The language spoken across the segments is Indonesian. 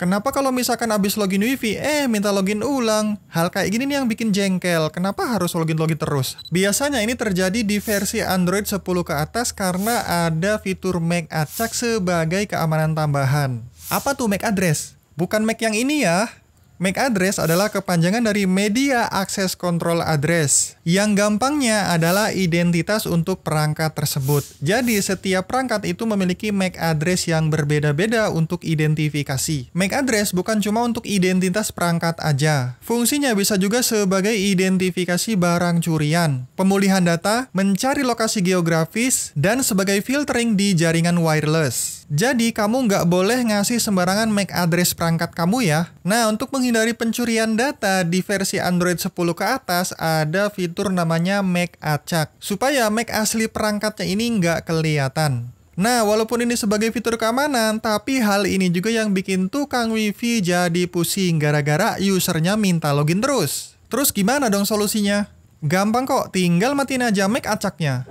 Kenapa kalau misalkan habis login wifi, eh minta login ulang? Hal kayak gini nih yang bikin jengkel. Kenapa harus login-login terus? Biasanya ini terjadi di versi Android 10 ke atas karena ada fitur MAC acak sebagai keamanan tambahan. Apa tuh MAC address? Bukan MAC yang ini ya. MAC address adalah kepanjangan dari Media Access Control Address. Yang gampangnya adalah identitas untuk perangkat tersebut. Jadi setiap perangkat itu memiliki MAC address yang berbeda-beda untuk identifikasi. MAC address bukan cuma untuk identitas perangkat aja. Fungsinya bisa juga sebagai identifikasi barang curian, pemulihan data, mencari lokasi geografis, dan sebagai filtering di jaringan wireless. Jadi kamu nggak boleh ngasih sembarangan MAC address perangkat kamu ya. Nah, untuk menghindari pencurian data di versi Android 10 ke atas ada fitur namanya MAC acak supaya MAC asli perangkatnya ini nggak kelihatan. Nah, walaupun ini sebagai fitur keamanan, tapi hal ini juga yang bikin tukang wifi jadi pusing gara-gara usernya minta login terus. Terus gimana dong solusinya? Gampang kok, tinggal matiin aja MAC acaknya.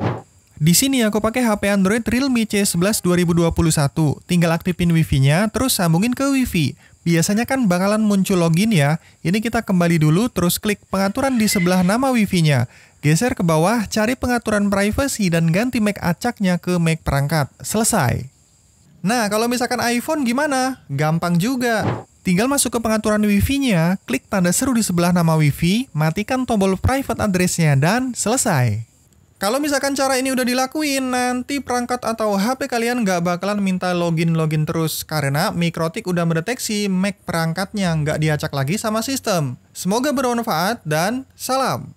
Di sini aku pakai HP Android Realme C11 2021. Tinggal aktifin Wi-Fi-nya, terus sambungin ke Wi-Fi. Biasanya kan bakalan muncul login ya. Ini kita kembali dulu, terus klik pengaturan di sebelah nama Wi-Fi-nya. Geser ke bawah, cari pengaturan privacy dan ganti MAC acaknya ke MAC perangkat. Selesai. Nah, kalau misalkan iPhone gimana? Gampang juga. Tinggal masuk ke pengaturan Wi-Fi-nya, klik tanda seru di sebelah nama Wi-Fi, matikan tombol private address-nya, dan selesai. Kalau misalkan cara ini udah dilakuin, nanti perangkat atau HP kalian nggak bakalan minta login-login terus karena Mikrotik udah mendeteksi Mac perangkatnya nggak diacak lagi sama sistem. Semoga bermanfaat dan salam!